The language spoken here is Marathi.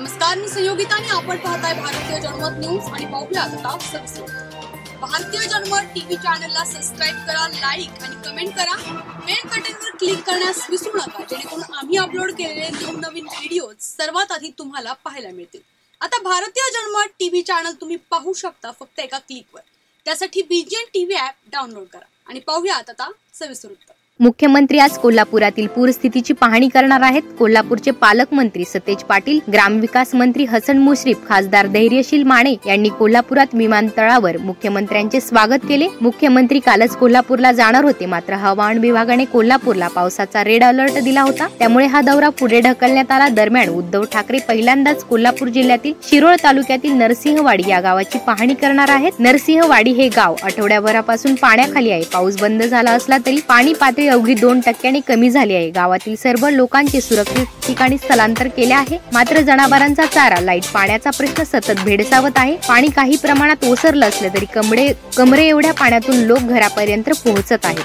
नमस्कार मी संयोगिता आणि आपण पाहताय भारतीय जनमत न्यूज आणि पाहूया आता सविस्तर भारतीय जनमत टीव्ही चॅनलला सबस्क्राईब करा लाईक आणि कमेंट करा. बेल बटनवर क्लिक करण्यास विसरू नका जेणेकरून आम्ही अपलोड केलेले नवनवीन व्हिडिओ सर्वात आधी तुम्हाला पाहायला मिळतील. आता भारतीय जनमत टीव्ही चॅनल तुम्ही पाहू शकता फक्त एका क्लिकवर त्यासाठी बीजीएन टीव्ही ऍप डाउनलोड करा. आणि पाहूयात आता सविस्तर मुख्यमंत्री आज कोल्हापुरातील पूरस्थितीची पाहणी करणार आहेत. कोल्हापूरचे पालकमंत्री सतेज पाटील ग्रामविकास मंत्री हसन मुश्रीफ खासदार धैर्यशील माने यांनी कोल्हापुरात विमानतळावर मुख्यमंत्र्यांचे स्वागत केले. मुख्यमंत्री कालच कोल्हापूरला जाणार होते. मात्र हवामान विभागाने कोल्हापूरला पावसाचा रेड अलर्ट दिला होता. त्यामुळे हा दौरा पुढे ढकलण्यात आला. दरम्यान उद्धव ठाकरे पहिल्यांदाच कोल्हापूर जिल्ह्यातील शिरोळ तालुक्यातील नरसिंहवाडी या गावाची पाहणी करणार आहेत. नरसिंहवाडी हे गाव आठवड्याभरापासून पाण्याखाली आहे. पाऊस बंद झाला असला तरी पाणी पातळी अवघी दोन टक्क्यांनी कमी झाली आहे. गावातील सर्व लोकांचे सुरक्षित ठिकाणी स्थलांतर केले आहे. मात्र जनावरांचा चारा लाइट पाण्याचा प्रश्न सतत भेडसावत आहे. पाणी काही प्रमाणात ओसरलं असलं तरी कमडे कमरे एवढ्या पाण्यातून लोक घरापर्यंत पोहोचत आहेत.